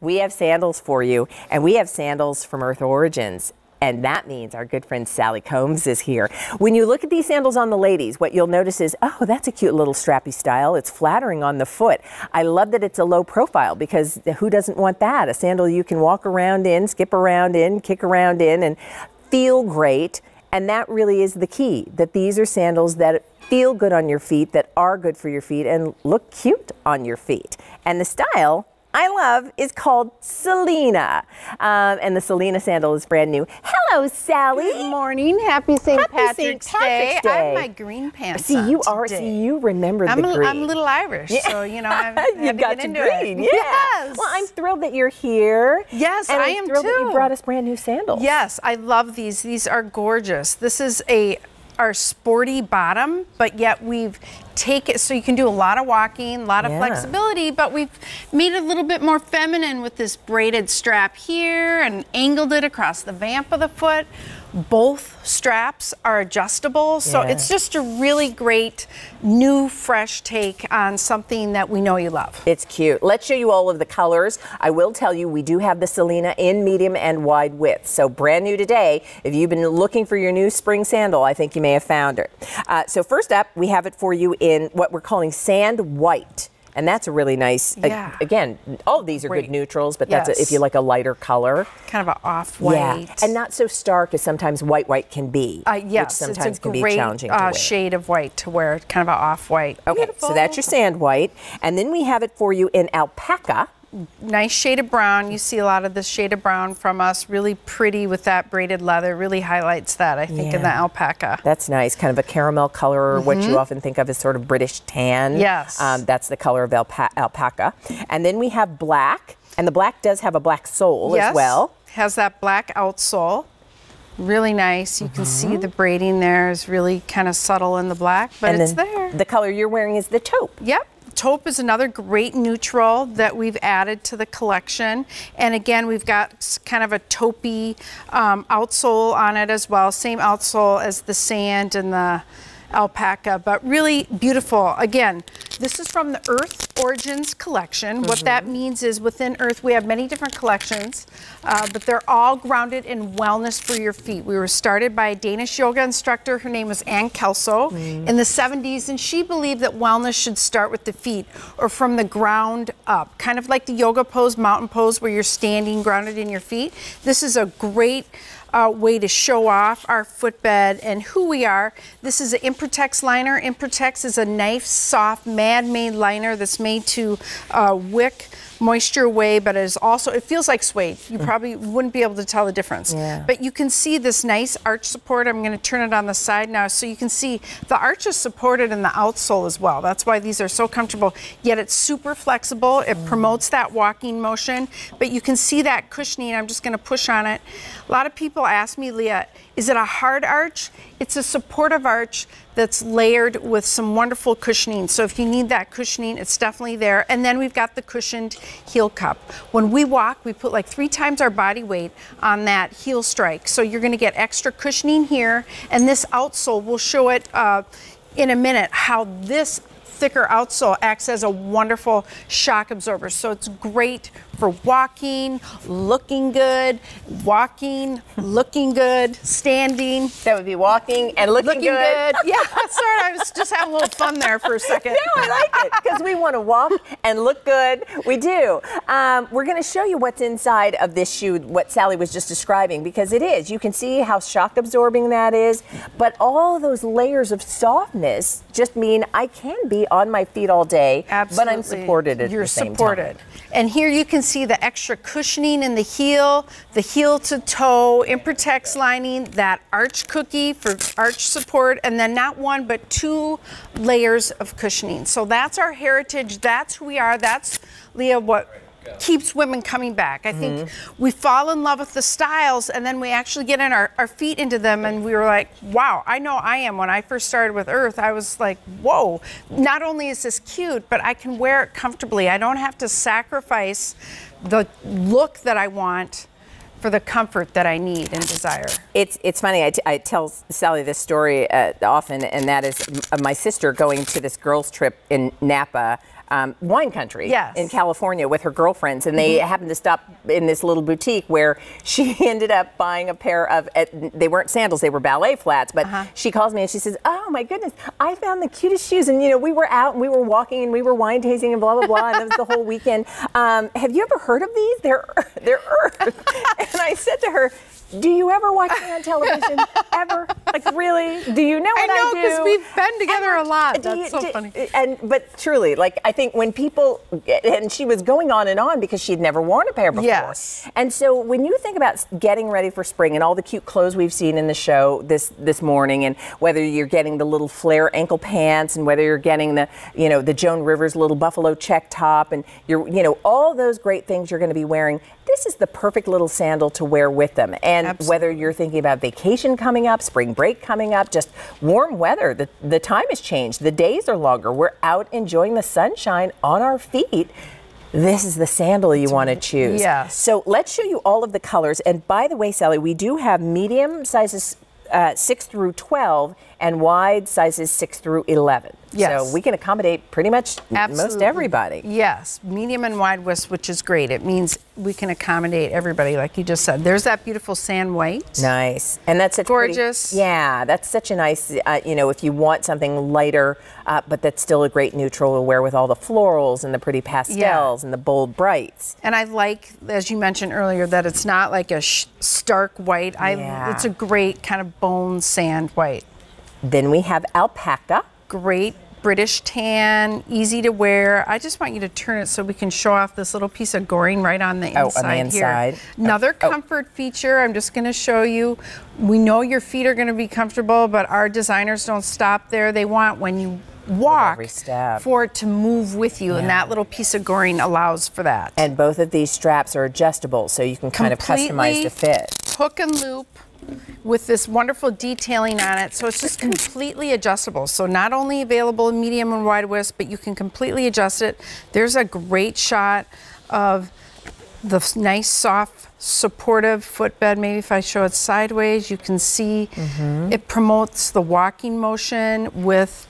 we have sandals for you, and we have sandals from Earth Origins. And that means our good friend Sally Combs is here. When you look at these sandals on the ladies, what you'll notice is, oh, that's a cute little strappy style. It's flattering on the foot. I love that it's a low profile because who doesn't want that? A sandal you can walk around in, skip around in, kick around in, and feel great. And that really is the key that these are sandals that feel good on your feet, that are good for your feet, and look cute on your feet. And the style I love is called Salina. Um, and the Salina sandal is brand new. Hello, Sally. Good morning. Happy St. Happy Patrick's, St. Patrick's Day. I have my green pants See, on you are, today. see, you remember I'm the green. I'm a little Irish, so you know I've had You've to get some into green. it. Yeah. Yes. Well, I'm thrilled that you're here. Yes, and I I'm am thrilled that you brought us brand new sandals. Yes, I love these. These are gorgeous. This is a our sporty bottom, but yet we've taken so you can do a lot of walking, a lot of Yeah. flexibility, but we've made it a little bit more feminine with this braided strap here and angled it across the vamp of the foot. Both straps are adjustable, so it's just a really great new fresh take on something that we know you love. It's cute. Let's show you all of the colors. I will tell you, we do have the Salina in medium and wide width. So brand new today. If you've been looking for your new spring sandal, I think you may have found it. Uh, so first up, we have it for you in what we're calling sand white. And that's a really nice, a- Yeah. again, all of these are Great. good neutrals, but that's a, if you like a lighter color. Kind of an off-white. Yeah, and not so stark as sometimes white white can be. Uh, yes, which sometimes it's a can great be challenging to uh, shade of white to wear, kind of an off-white. Okay, so that's your sand white, and then we have it for you in alpaca. Nice shade of brown. You see a lot of this shade of brown from us. Really pretty with that braided leather. Really highlights that, I think, in the alpaca. That's nice, kind of a caramel color, what you often think of as sort of British tan. Mm-hmm. Yes. Um, that's the color of alpa- alpaca. And then we have black, and the black does have a black sole yes. as well. Has that black outsole. Really nice. You can see the braiding there is really kind of subtle in the black, but and it's there. the color you're wearing is the taupe. Yep. Taupe is another great neutral that we've added to the collection. And again, we've got kind of a taupey um, outsole on it as well. Same outsole as the sand and the alpaca, but really beautiful. Again, this is from the Earth Origins collection. What that means is within Earth, we have many different collections, uh, but they're all grounded in wellness for your feet. We were started by a Danish yoga instructor. Her name was Ann Kalsø in the 70s, and she believed that wellness should start with the feet or from the ground up, kind of like the yoga pose, mountain pose, where you're standing grounded in your feet. This is a great uh, way to show off our footbed and who we are. This is an Improtex liner. Improtex is a nice, soft, man-made liner that's made to uh, wick moisture away, but it is also, it feels like suede. You probably wouldn't be able to tell the difference. Yeah. But you can see this nice arch support. I'm gonna turn it on the side now so you can see the arch is supported in the outsole as well. That's why these are so comfortable, yet it's super flexible. It promotes that walking motion, but you can see that cushioning. I'm just gonna push on it. A lot of people ask me, Leah, is it a hard arch? It's a supportive arch that's layered with some wonderful cushioning. So if you need that cushioning, it's definitely there. And then we've got the cushioned heel cup. When we walk, we put like three times our body weight on that heel strike. So you're gonna get extra cushioning here. And this outsole, we'll show it uh, in a minute how this thicker outsole acts as a wonderful shock absorber. So it's great for walking, looking good, walking, looking good, standing, That would be walking and looking, looking good. Yeah, sorry, I was just having a little fun there for a second. No, I like it because we want to walk and look good. We do. Um, we're going to show you what's inside of this shoe, what Sally was just describing, because it is. You can see how shock absorbing that is, but all those layers of softness just mean I can be on my feet all day, Absolutely. but I'm supported at You're the same supported. time. And here you can see the extra cushioning in the heel, the heel to toe, Improtex lining, that arch cookie for arch support, and then not one but two layers of cushioning. So that's our heritage. That's who we are. That's Leah what keeps women coming back. I think we fall in love with the styles and then we actually get in our, our feet into them and we were like, wow, I know I am. When I first started with Earth, I was like, whoa, not only is this cute, but I can wear it comfortably. I don't have to sacrifice the look that I want for the comfort that I need and desire. It's it's funny. I, I tell Sally this story uh, often, and that is m- my sister going to this girls' trip in Napa um, wine country Yes. in California with her girlfriends, and they happened to stop in this little boutique where she ended up buying a pair of. Uh, they weren't sandals; they were ballet flats. But she calls me and she says, "Oh my goodness, I found the cutest shoes!" And you know, we were out and we were walking and we were wine tasting and blah blah blah, and that was the whole weekend. Um, have you ever heard of these? They're they're Earth. and I said to her. Do you ever watch me on television? ever? Like really? Do you know I what I, know, 'cause do? we've been together a lot. That's so do- funny. And but truly, like I think when people and she was going on and on because she'd never worn a pair before. Yes. And so when you think about getting ready for spring and all the cute clothes we've seen in the show this this morning, and whether you're getting the little flare ankle pants, and whether you're getting the you know the Joan Rivers little buffalo check top, and you're you know all those great things you're going to be wearing. This is the perfect little sandal to wear with them. And Absolutely. whether you're thinking about vacation coming up, spring break coming up, just warm weather, the, the time has changed. The days are longer. We're out enjoying the sunshine on our feet. This is the sandal you want to choose. Yeah. So let's show you all of the colors. And by the way, Sally, we do have medium sizes uh, 6 through 12 and wide sizes 6 through 11. Yes. So we can accommodate pretty much most everybody. Yes, medium and wide which is great. It means we can accommodate everybody, like you just said. There's that beautiful sand white. Nice, and that's such pretty- Gorgeous. yeah, that's such a nice. Uh, you know, if you want something lighter, uh, but that's still a great neutral to wear with all the florals and the pretty pastels and the bold brights. And I like, as you mentioned earlier, that it's not like a sh- stark white. I, Yeah. It's a great kind of bone sand white. Then we have alpaca. Great British tan, easy to wear. I just want you to turn it so we can show off this little piece of goring right on the inside, Oh, on the inside. here. Oh, Another Oh. comfort feature. I'm just going to show you. We know your feet are going to be comfortable, but our designers don't stop there. They want when you walk every step. for it to move with you, and that little piece of goring allows for that. And both of these straps are adjustable, so you can kind of customize the fit. hook and loop with this wonderful detailing on it. So it's just completely adjustable. So not only available in medium and wide width, but you can completely adjust it. There's a great shot of the nice, soft, supportive footbed. Maybe if I show it sideways, you can see Mm-hmm. it promotes the walking motion with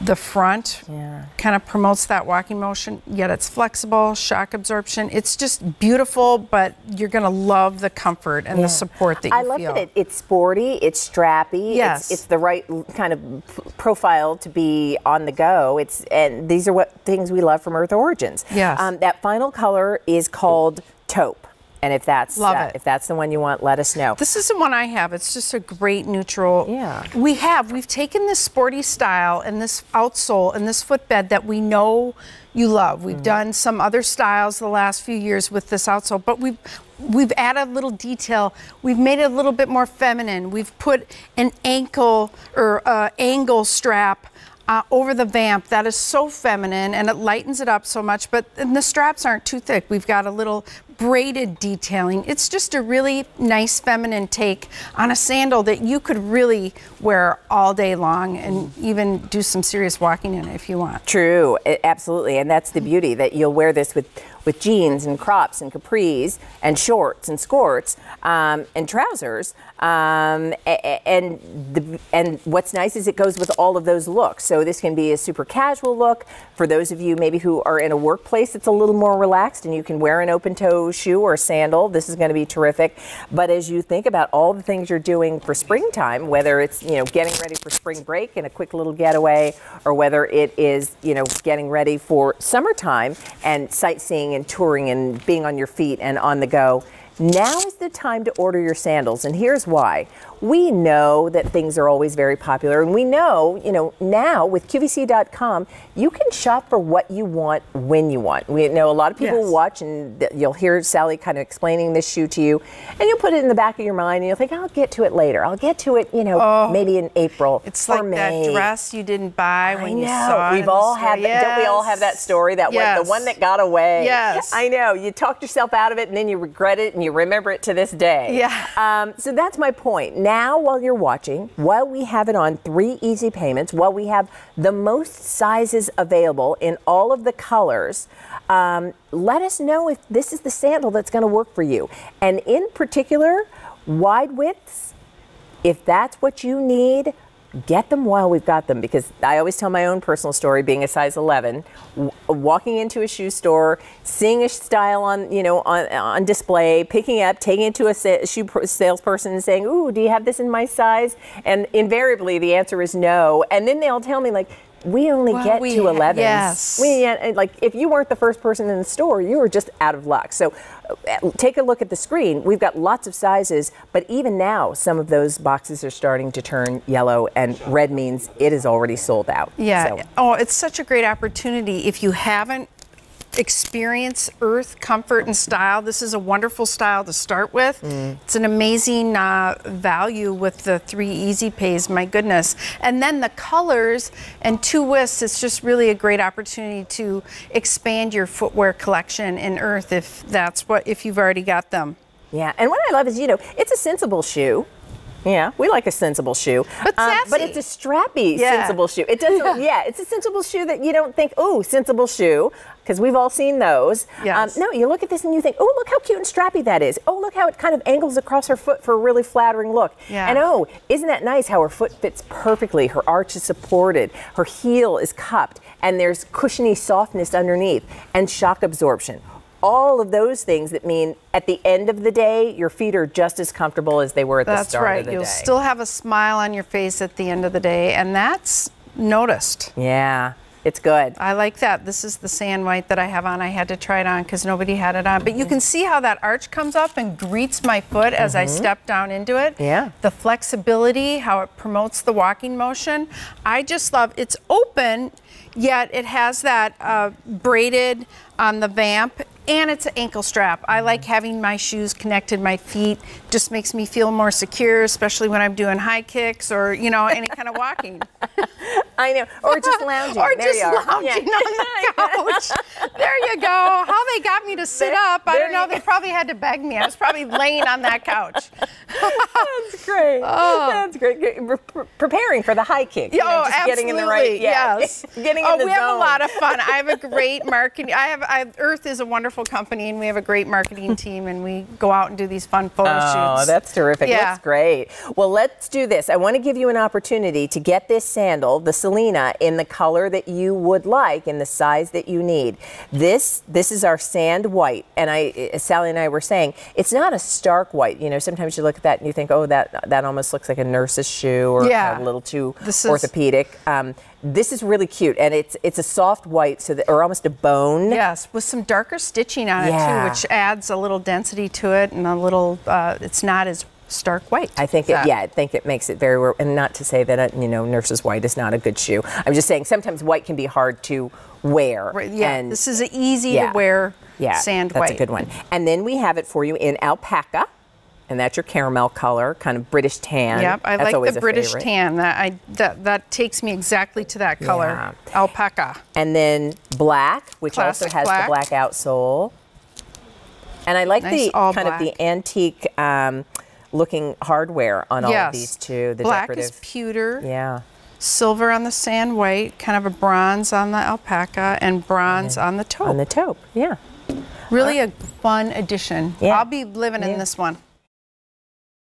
the front Yeah. kind of promotes that walking motion, yet it's flexible, shock absorption. It's just beautiful, but you're going to love the comfort and the support that you I love feel. that it, it's sporty, it's strappy, Yes. it's, it's the right kind of profile to be on the go. It's and these are what things we love from Earth Origins. Yes. Um, that final color is called taupe, and if that's Love uh, if that's the one you want, let us know. This is the one I have. It's just a great neutral. Yeah. We have. We've taken this sporty style and this outsole and this footbed that we know you love. We've done some other styles the last few years with this outsole, but we've we've added a little detail. We've made it a little bit more feminine. We've put an ankle or uh, angle strap uh, over the vamp. That is so feminine and it lightens it up so much, but and the straps aren't too thick. We've got a little braided detailing. It's just a really nice feminine take on a sandal that you could really wear all day long and even do some serious walking in it if you want. True, absolutely, and that's the beauty that you'll wear this with with jeans and crops and capris and shorts and skirts um, and trousers. Um, and the, and what's nice is it goes with all of those looks. So this can be a super casual look for those of you maybe who are in a workplace that's a little more relaxed and you can wear an open shoe or sandal. This is going to be terrific. But as you think about all the things you're doing for springtime, whether it's you know getting ready for spring break and a quick little getaway, or whether it is you know getting ready for summertime and sightseeing and touring and being on your feet and on the go. Now is the time to order your sandals, and here's why. We know that things are always very popular, and we know, you know, now with QVC.com, you can shop for what you want when you want. We know a lot of people Yes. watch, and you'll hear Sally kind of explaining this shoe to you, and you'll put it in the back of your mind, and you'll think, I'll get to it later. I'll get to it, you know, maybe in April. Oh, It's like May. that dress you didn't buy when you saw it. We've all had that. Don't we all have that story? That one, the one that got away. Yes. I know. You talked yourself out of it, and then you regret it, and you remember it to this day. Yeah. Um, so that's my point. Now, while you're watching, while we have it on three easy payments, while we have the most sizes available in all of the colors, um, let us know if this is the sandal that's going to work for you. And in particular, wide widths if that's what you need, get them while we've got them because I always tell my own personal story being a size 11 w- walking into a shoe store seeing a style on you know on, on display picking up taking it to a sa- shoe salesperson and saying ooh do you have this in my size? And invariably the answer is no. And then they'll tell me like we only Well, get we- to 11s. yes. We like if you weren't the first person in the store, you were just out of luck. So uh, take a look at the screen. We've got lots of sizes, but even now some of those boxes are starting to turn yellow and red means it is already sold out. Yeah. So, Oh, it's such a great opportunity. If you haven't experienced earth, comfort, and style, this is a wonderful style to start with. Mm. It's an amazing uh, value with the three easy pays, my goodness. And then the colors and two whisks, it's just really a great opportunity to expand your footwear collection in earth if that's what, if you've already got them. yeah, and what I love is, you know, it's a sensible shoe. Yeah, we like a sensible shoe. But Um, but it's a strappy Yeah. sensible shoe. It doesn't, yeah. it's a sensible shoe that you don't think, oh, sensible shoe, because we've all seen those. Um, no, you look at this and you think, oh, look how cute and strappy that is. Oh, look how it kind of angles across her foot for a really flattering look. Yeah. And oh, isn't that nice how her foot fits perfectly? Her arch is supported, her heel is cupped, and there's cushiony softness underneath and shock absorption. All of those things that mean at the end of the day, your feet are just as comfortable as they were at the That's start right. of the You'll day. still have a smile on your face at the end of the day, and that's noticed. Yeah, it's good. I like that. This is the sand white that I have on. I had to try it on because nobody had it on. But you can see how that arch comes up and greets my foot as I step down into it. Mm-hmm. Yeah. The flexibility, how it promotes the walking motion. I just love it's open, yet it has that uh, braided on the vamp. And it's an ankle strap. I like having my shoes connected my feet. Just makes me feel more secure, especially when I'm doing high kicks or you know any kind of walking. I know. Or just lounging. or There just lounging Yeah. on the couch. there you go. How they got me to sit There- up, I don't know. They probably had to beg me. I was probably laying on that couch. That's great. Oh. That's great. Pre- pre- preparing for the high kick. you know, oh, just absolutely. getting in the right. Yeah. Yes. getting oh, in the we have a lot of fun. I have a great marketing. I have I, Earth is a wonderful company, and we have a great marketing team, and we go out and do these fun photo Oh, shoots. that's terrific. Yeah. That's great. Well, let's do this. I want to give you an opportunity to get this sandal, the Salina, in the color that you would like, in the size that you need. This this is our sand white, and I, as Sally and I were saying, it's not a stark white. You know, sometimes you look at that and you think, oh, that that almost looks like a nurse's shoe, or Yeah. a little too This is- orthopedic. Um, this is really cute, and it's it's a soft white, so that, or almost a bone. Yes, with some darker stitching on it too, which adds a little density to it and a little. Uh, it's not as stark white. I think it, yeah, I think it makes it very, and not to say that uh, you know, nurse's white is not a good shoe. I'm just saying sometimes white can be hard to wear. Right, Yeah, and this is an easy yeah. to wear yeah, sand that's white. That's a good one. And then we have it for you in alpaca, and that's your caramel color, kind of British tan. Yep, I That's like the British favorite. tan. That I that that takes me exactly to that color. Yeah. Alpaca. And then black, which Classic also has black. the black outsole. And I like Nice the all kind of the antique um, looking hardware on all of these too. The black decorative. is pewter. yeah. Silver on the sand white, kind of a bronze on the alpaca, and bronze on the taupe. On the taupe, yeah. really a fun addition. Yeah. I'll be living Yeah. in this one.